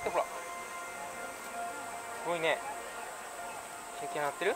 ってほら。すごいね。キラキラなってる？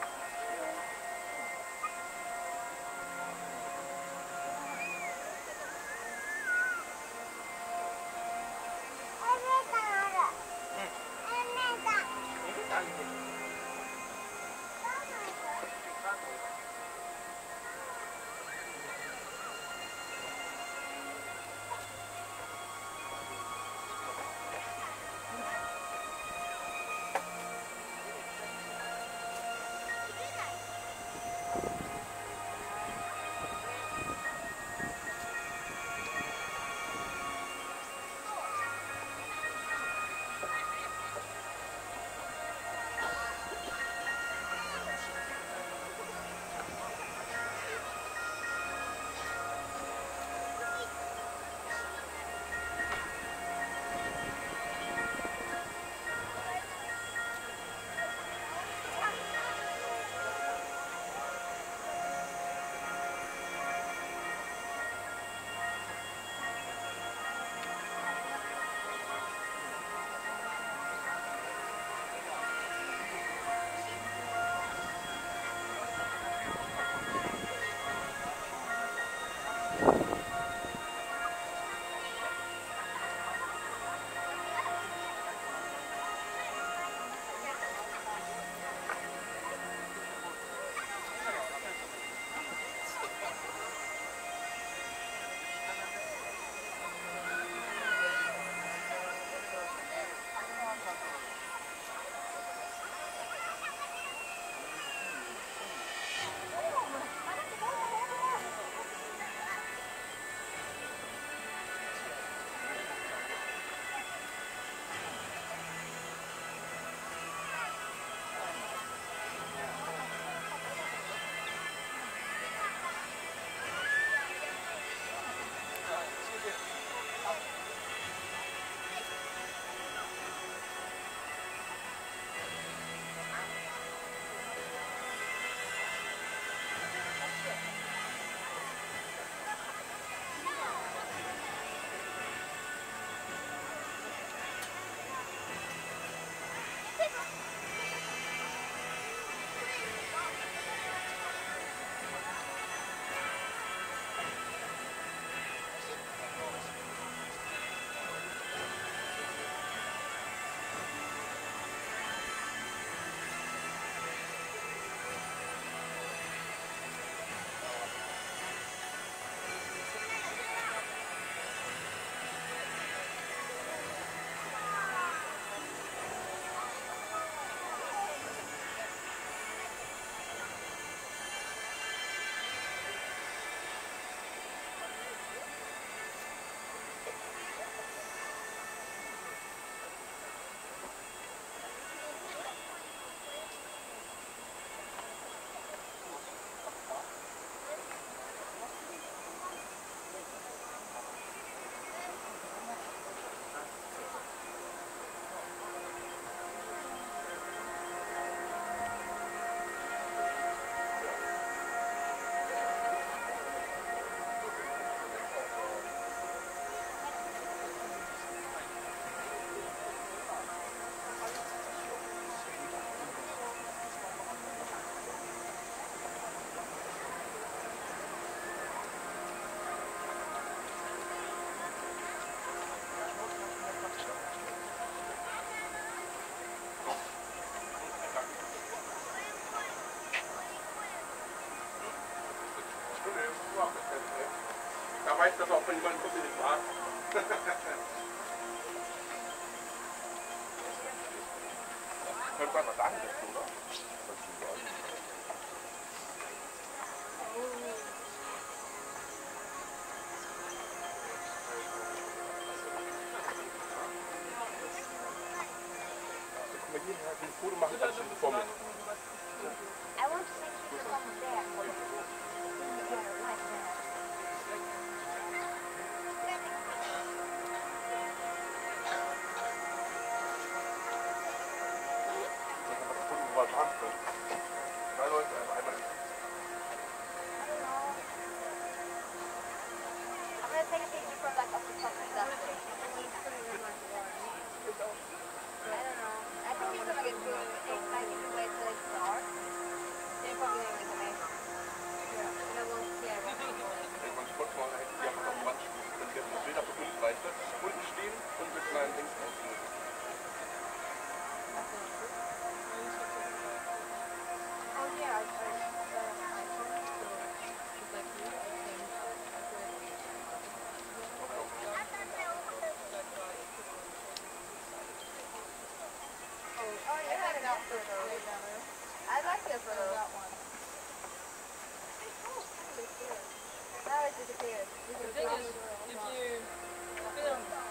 Weiß, dass auch von jemandem kommt, den ich mag. Könnte man mal sagen, das, oder? Guck mal hier, ein Foto machen, kannst du vor mir. Thank you. I like Way down there. I like it. That one. Now it disappears. If you film